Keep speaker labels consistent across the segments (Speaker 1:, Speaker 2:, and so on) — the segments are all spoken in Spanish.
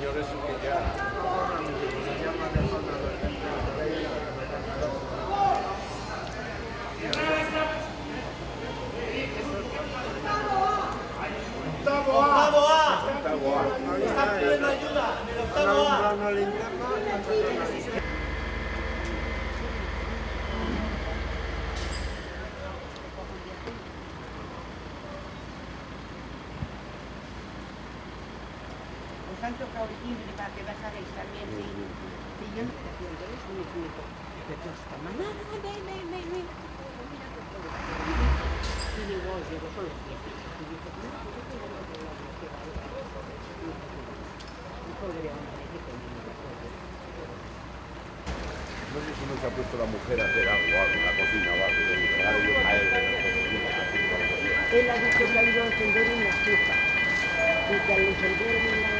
Speaker 1: señores que ya...
Speaker 2: Está pidiendo ayuda en el octavo A.
Speaker 1: Una linterna,
Speaker 3: Os han tocado el timbre para que bajarais también, sí. Sí, yo no. Pero. No, no, ven, ven, ven, ven. Mira que todo va a ser. Y digo, oye, vos son los pies. Y dice, no, yo tengo el otro lado, que va a ir. Un pobre hombre, que tenía una cosa.
Speaker 1: No sé si no se ha puesto la mujer a hacer algo, algo en la cocina o algo. A él, en la cocina.
Speaker 3: Él ha dicho que ha ido a encender una estufa. Y que al encender una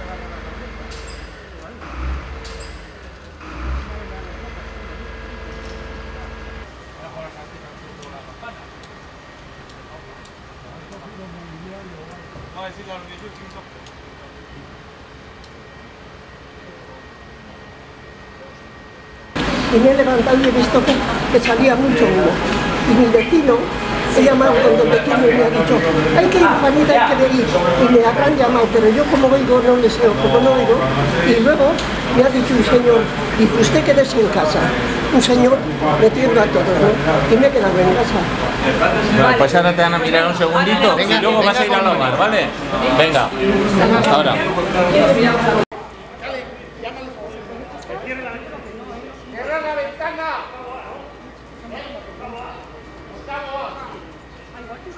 Speaker 1: la escalera.
Speaker 4: y me he levantado he visto que, que salía mucho humo. Y mi vecino he llamado cuando pequeño y me ha dicho, hay que ir, Juanita, hay que ir. Y me habrán llamado, pero yo como oigo no les oigo, como no oigo. Y luego me ha dicho un señor, dice, usted quédese en casa. Un señor metiendo a todos, ¿no? Y me he quedado en casa.
Speaker 5: Bueno, pues ahora te van a mirar un segundito y luego vas a ir a la mar, ¿vale? Venga, ahora.
Speaker 1: Se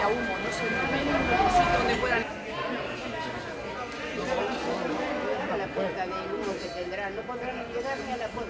Speaker 3: 有門都算啦。No podrán llegar ni a la puerta.